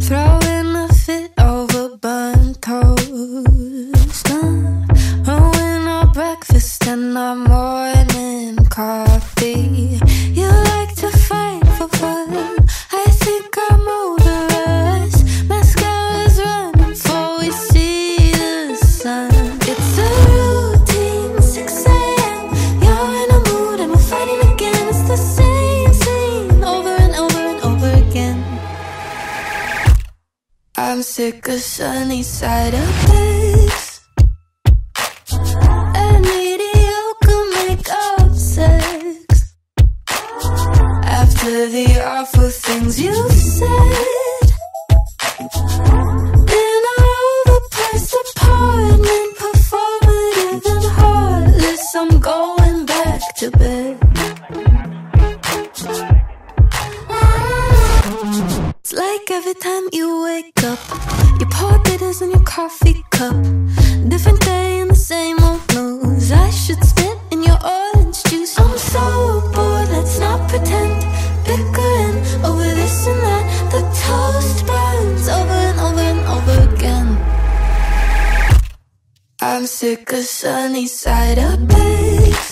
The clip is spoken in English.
Throwing a fit over burnt toast. Uh, Ruin our breakfast and our morning car. I'm sick of sunny side effects and mediocre makeup sex. After the awful things you said, I'm going back to bed. Every time you wake up, you pour bitters in your coffee cup. Different day in the same old blues. I should spit in your orange juice. I'm so bored, let's not pretend. Bickering over this and that. The toast burns over and over and over again. I'm sick of sunny side up. and